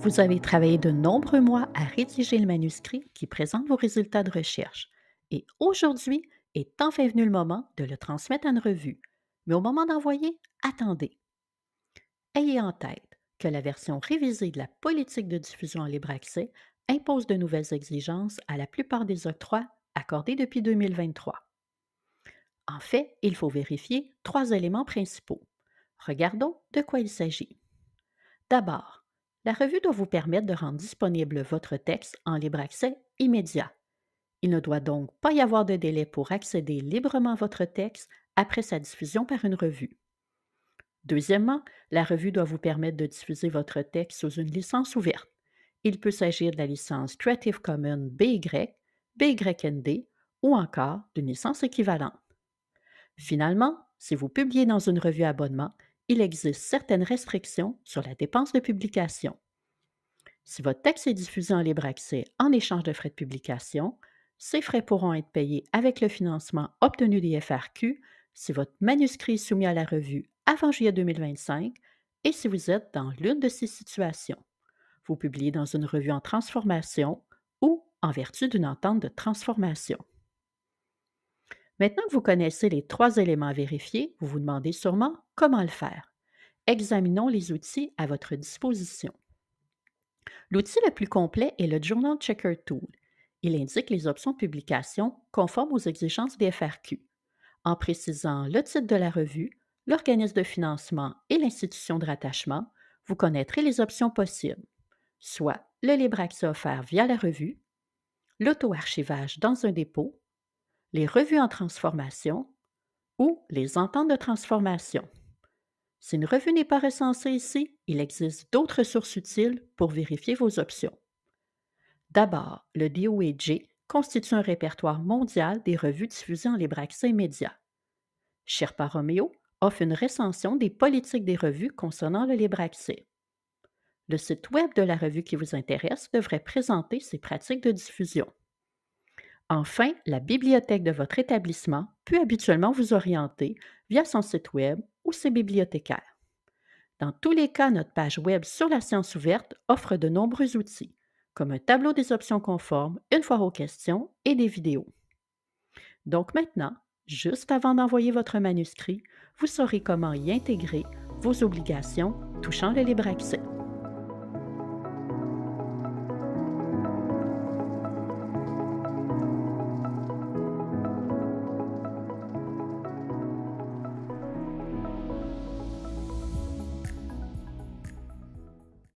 Vous avez travaillé de nombreux mois à rédiger le manuscrit qui présente vos résultats de recherche. Et aujourd'hui est enfin venu le moment de le transmettre à une revue. Mais au moment d'envoyer, attendez. Ayez en tête que la version révisée de la politique de diffusion en libre accès impose de nouvelles exigences à la plupart des octrois accordés depuis 2023. En fait, il faut vérifier trois éléments principaux. Regardons de quoi il s'agit. D'abord, la revue doit vous permettre de rendre disponible votre texte en libre accès immédiat. Il ne doit donc pas y avoir de délai pour accéder librement à votre texte après sa diffusion par une revue. Deuxièmement, la revue doit vous permettre de diffuser votre texte sous une licence ouverte. Il peut s'agir de la licence Creative Commons BY, BYND ou encore d'une licence équivalente. Finalement, si vous publiez dans une revue abonnement, il existe certaines restrictions sur la dépense de publication. Si votre texte est diffusé en libre accès en échange de frais de publication, ces frais pourront être payés avec le financement obtenu des FRQ si votre manuscrit est soumis à la revue avant juillet 2025 et si vous êtes dans l'une de ces situations. Vous publiez dans une revue en transformation ou en vertu d'une entente de transformation. Maintenant que vous connaissez les trois éléments à vérifier, vous vous demandez sûrement comment le faire. Examinons les outils à votre disposition. L'outil le plus complet est le Journal Checker Tool. Il indique les options de publication conformes aux exigences des FRQ. En précisant le titre de la revue, l'organisme de financement et l'institution de rattachement, vous connaîtrez les options possibles, soit le libre accès offert via la revue, l'auto-archivage dans un dépôt les revues en transformation ou les ententes de transformation. Si une revue n'est pas recensée ici, il existe d'autres sources utiles pour vérifier vos options. D'abord, le DOAJ constitue un répertoire mondial des revues diffusées en libre accès immédiat. Sherpa Romeo offre une recension des politiques des revues concernant le libre accès. Le site Web de la revue qui vous intéresse devrait présenter ses pratiques de diffusion. Enfin, la bibliothèque de votre établissement peut habituellement vous orienter via son site Web ou ses bibliothécaires. Dans tous les cas, notre page Web sur la science ouverte offre de nombreux outils, comme un tableau des options conformes, une foire aux questions et des vidéos. Donc maintenant, juste avant d'envoyer votre manuscrit, vous saurez comment y intégrer vos obligations touchant le libre accès.